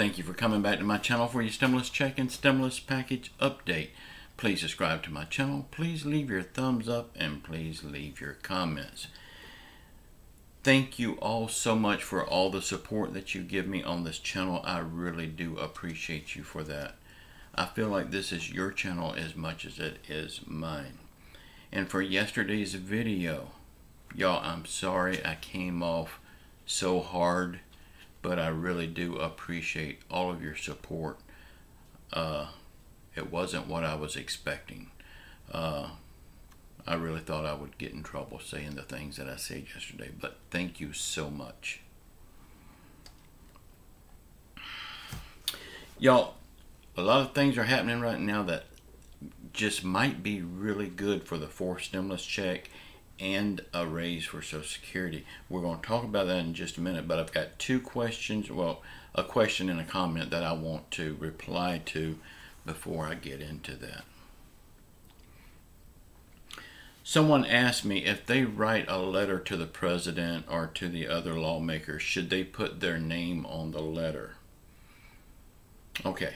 Thank you for coming back to my channel for your stimulus check and stimulus package update. Please subscribe to my channel. Please leave your thumbs up and please leave your comments. Thank you all so much for all the support that you give me on this channel. I really do appreciate you for that. I feel like this is your channel as much as it is mine. And for yesterday's video, y'all, I'm sorry I came off so hard, but I really do appreciate all of your support. Uh, it wasn't what I was expecting. Uh, I really thought I would get in trouble saying the things that I said yesterday, but thank you so much. Y'all, a lot of things are happening right now that just might be really good for the fourth stimulus check and a raise for Social Security. We're going to talk about that in just a minute, but I've got two questions. Well, a question and a comment that I want to reply to before I get into that. Someone asked me if they write a letter to the president or to the other lawmakers, should they put their name on the letter? Okay.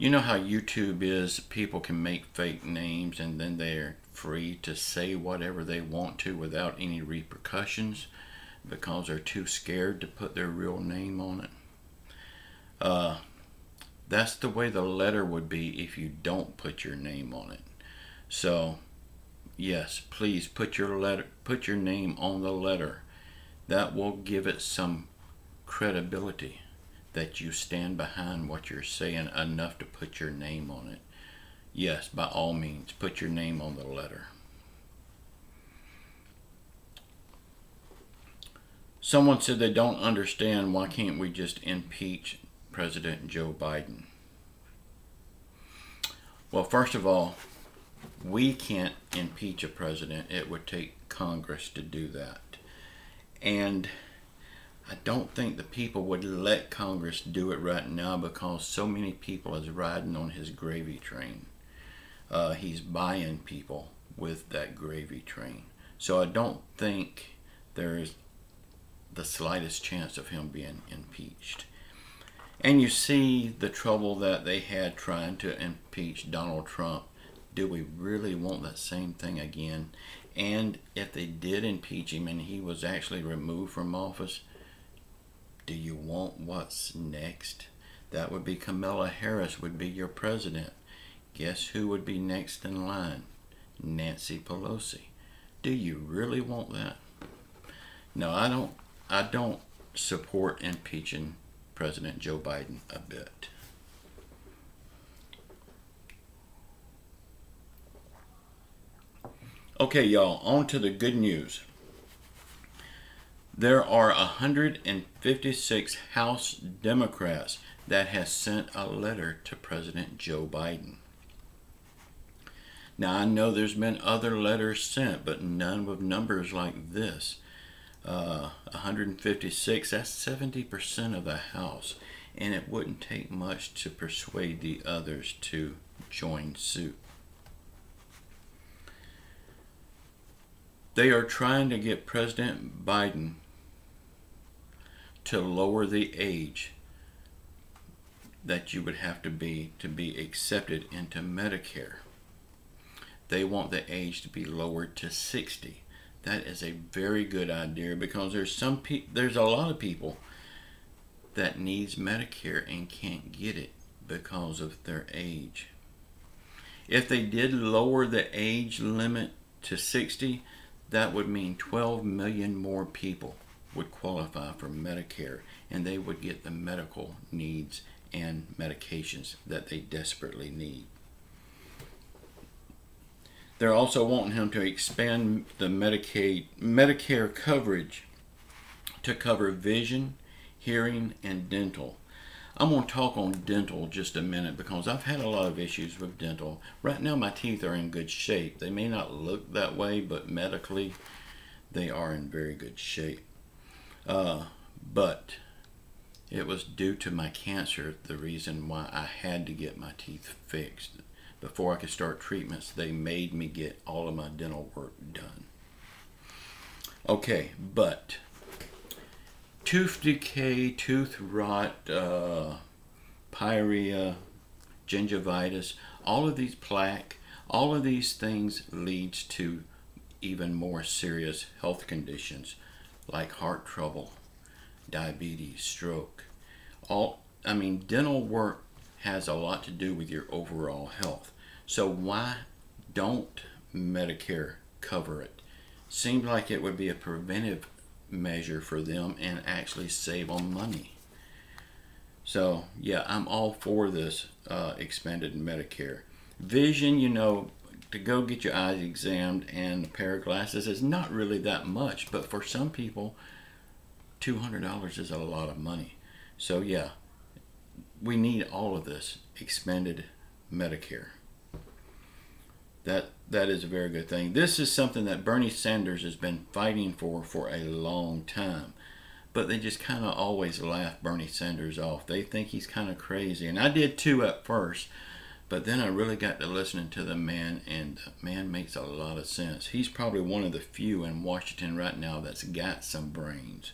You know how YouTube is, people can make fake names and then they're free to say whatever they want to without any repercussions because they're too scared to put their real name on it. Uh, that's the way the letter would be if you don't put your name on it. So, yes, please put your letter, put your name on the letter. That will give it some credibility that you stand behind what you're saying enough to put your name on it. Yes, by all means, put your name on the letter. Someone said they don't understand why can't we just impeach President Joe Biden? Well, first of all, we can't impeach a president. It would take Congress to do that. And I don't think the people would let Congress do it right now because so many people is riding on his gravy train. Uh, he's buying people with that gravy train. So I don't think there's the slightest chance of him being impeached. And you see the trouble that they had trying to impeach Donald Trump. Do we really want that same thing again? And if they did impeach him and he was actually removed from office, do you want what's next? That would be Kamala Harris would be your president. Guess who would be next in line? Nancy Pelosi. Do you really want that? No, I don't I don't support impeaching President Joe Biden a bit. Okay, y'all, on to the good news. There are 156 House Democrats that has sent a letter to President Joe Biden. Now, I know there's been other letters sent, but none with numbers like this. Uh, 156, that's 70% of the House, and it wouldn't take much to persuade the others to join suit. They are trying to get President Biden to lower the age that you would have to be to be accepted into Medicare. They want the age to be lowered to 60. That is a very good idea because there's some pe- there's a lot of people that needs Medicare and can't get it because of their age. If they did lower the age limit to 60, that would mean 12 million more people would qualify for Medicare and they would get the medical needs and medications that they desperately need. They're also wanting him to expand the Medicaid Medicare coverage to cover vision, hearing, and dental. I'm going to talk on dental just a minute because I've had a lot of issues with dental. Right now my teeth are in good shape. They may not look that way, but medically they are in very good shape. Uh, but it was due to my cancer the reason why I had to get my teeth fixed. Before I could start treatments, they made me get all of my dental work done. Okay, but tooth decay, tooth rot, uh, gingivitis, all of these plaque, all of these things leads to even more serious health conditions like heart trouble, diabetes, stroke. All I mean, dental work has a lot to do with your overall health. So why don't Medicare cover it? Seems like it would be a preventive measure for them and actually save on money. So yeah, I'm all for this uh, expanded Medicare. Vision, you know, to go get your eyes examined and a pair of glasses is not really that much, but for some people, $200 is a lot of money. So yeah, we need all of this expanded Medicare. That that is a very good thing. This is something that Bernie Sanders has been fighting for for a long time. But they just kind of always laugh Bernie Sanders off. They think he's kind of crazy. And I did too at first. But then I really got to listening to the man, and the man makes a lot of sense. He's probably one of the few in Washington right now that's got some brains.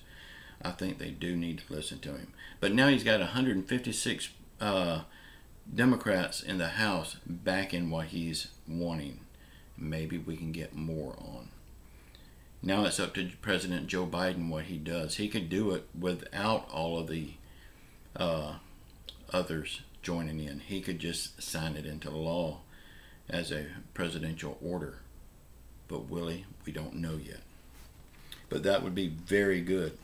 I think they do need to listen to him. But now he's got 156 uh, Democrats in the House backing what he's wanting. Maybe we can get more on. Now it's up to President Joe Biden what he does. He could do it without all of the uh, others joining in. He could just sign it into law as a presidential order. But will he? We don't know yet. But that would be very good.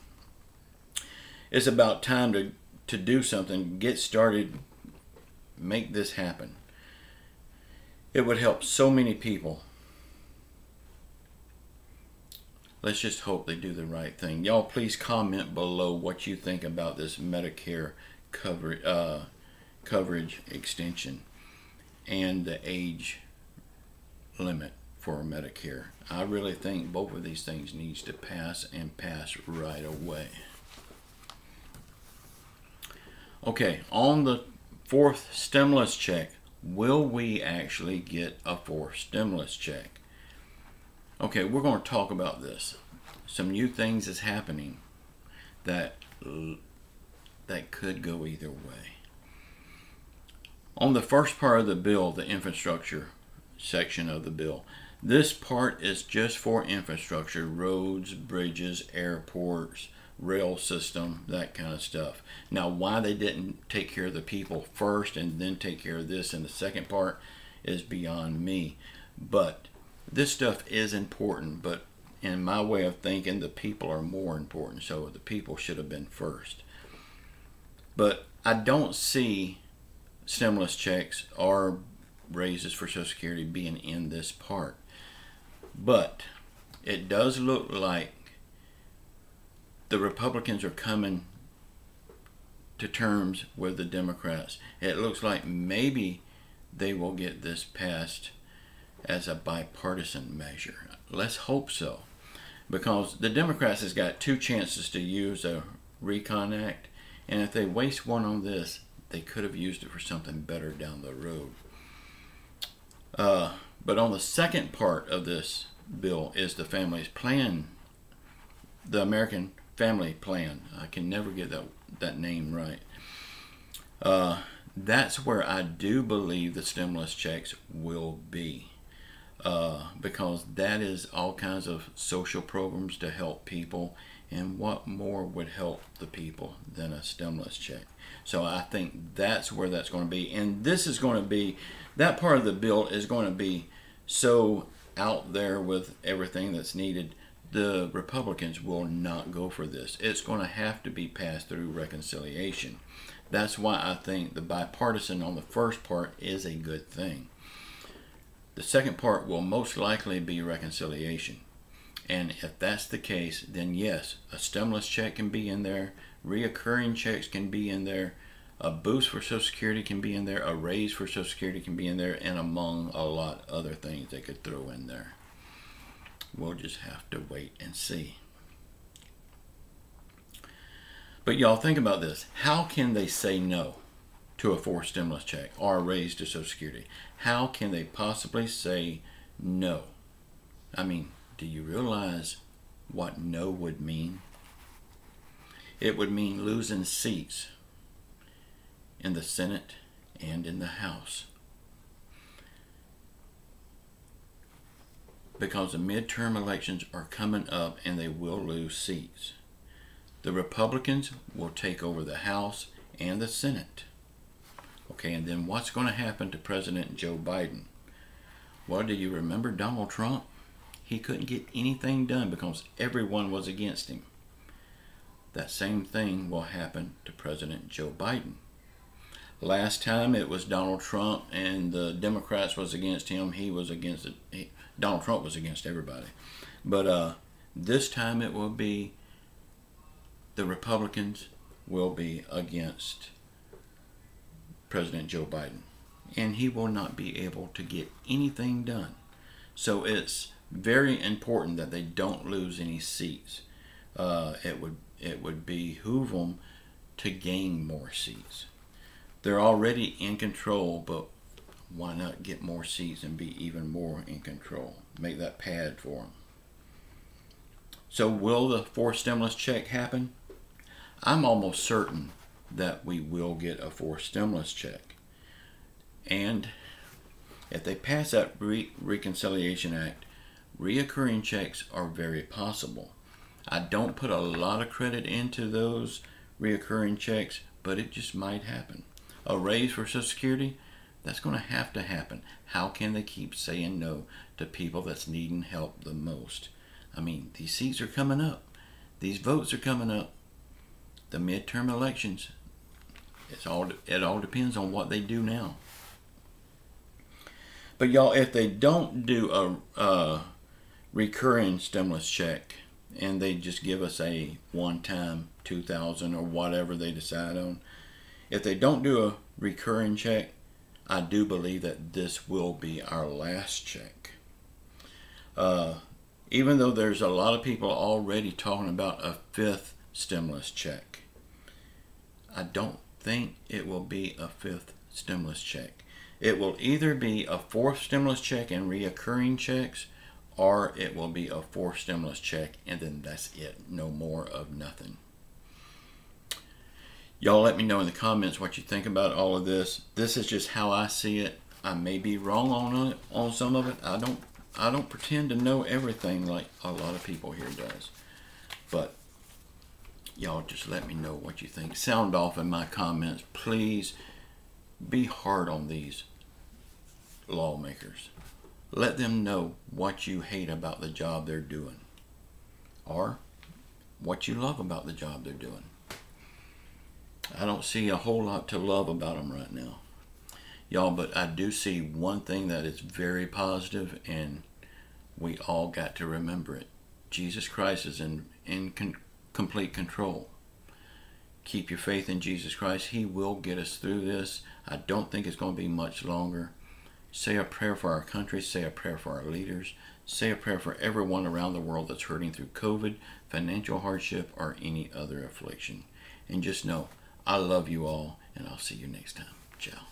It's about time to, to do something, get started, make this happen. It would help so many people. Let's just hope they do the right thing. Y'all, please comment below what you think about this Medicare cover, uh, coverage extension and the age limit for Medicare. I really think both of these things needs to pass and pass right away. Okay, on the fourth stimulus check, will we actually get a fourth stimulus check? Okay, we're going to talk about this. Some new things is happening that that could go either way. On the first part of the bill, the infrastructure section of the bill, this part is just for infrastructure, roads, bridges, airports, rail system, that kind of stuff. Now, why they didn't take care of the people first and then take care of this in the second part is beyond me. But this stuff is important, but in my way of thinking, the people are more important, so the people should have been first. But I don't see stimulus checks or raises for Social Security being in this part. But it does look like the Republicans are coming to terms with the Democrats. It looks like maybe they will get this passed as a bipartisan measure. Let's hope so. Because the Democrats has got two chances to use a Recon Act, and if they waste one on this, they could have used it for something better down the road. Uh, but on the second part of this bill is the family's plan, the American Family Plan. I can never get that that name right. Uh, that's where I do believe the stimulus checks will be. Uh, because that is all kinds of social programs to help people. And what more would help the people than a stimulus check? So i think that's where that's going to be. And this is going to be that part of the bill is going to be so out there with everything that's needed. The republicans will not go for this. It's going to have to be passed through reconciliation. That's why i think the bipartisan on the first part is a good thing the second part will most likely be reconciliation. And if that's the case, then yes, a stimulus check can be in there, reoccurring checks can be in there, a boost for Social Security can be in there, a raise for Social Security can be in there, and among a lot other things they could throw in there. We'll just have to wait and see. But y'all think about this. How can they say no? To a forced stimulus check or a raise to Social Security. How can they possibly say no? I mean, do you realize what no would mean? it would mean losing seats in the Senate and in the House. Because the midterm elections are coming up and they will lose seats. The Republicans will take over the House and the Senate. Okay, and then what's going to happen to President Joe Biden? Well, do you remember Donald Trump? He couldn't get anything done because everyone was against him. That same thing will happen to President Joe Biden. Last time it was Donald Trump and the Democrats was against him. He was against it. He, Donald Trump was against everybody. But uh, this time it will be the Republicans will be against President Joe Biden. And he will not be able to get anything done. So it's very important that they don't lose any seats. Uh, it would it would behoove them to gain more seats. They're already in control, but why not get more seats and be even more in control? Make that pad for them. So, will the fourth stimulus check happen? I'm almost certain that we will get a fourth stimulus check. And if they pass that Re- Reconciliation Act, reoccurring checks are very possible. I don't put a lot of credit into those reoccurring checks, but it just might happen. A raise for Social Security, that's going to have to happen. How can they keep saying no to people that's needing help the most? I mean, these seats are coming up. These votes are coming up. The midterm elections, it's all it all depends on what they do now. But y'all, if they don't do a, a recurring stimulus check, and they just give us a one time 2000 or whatever they decide on if they don't do a recurring check i do believe that this will be our last check uh, even though there's a lot of people already talking about a fifth stimulus check i don't think it will be a fifth stimulus check it will either be a fourth stimulus check and reoccurring checks or it will be a fourth stimulus check and then that's it. No more of nothing. Y'all let me know in the comments what you think about all of this. This is just how I see it. I may be wrong on it, on some of it. I don't I don't pretend to know everything like a lot of people here does. But y'all just let me know what you think. Sound off in my comments. Please be hard on these lawmakers. Let them know what you hate about the job they're doing or what you love about the job they're doing. I don't see a whole lot to love about them right now. Y'all, but I do see one thing that is very positive, and we all got to remember it. Jesus Christ is in, in complete control. Keep your faith in Jesus Christ. He will get us through this. I don't think it's going to be much longer. Say a prayer for our country, say a prayer for our leaders, say a prayer for everyone around the world that's hurting through COVID, financial hardship, or any other affliction. And just know, I love you all, and I'll see you next time. Ciao.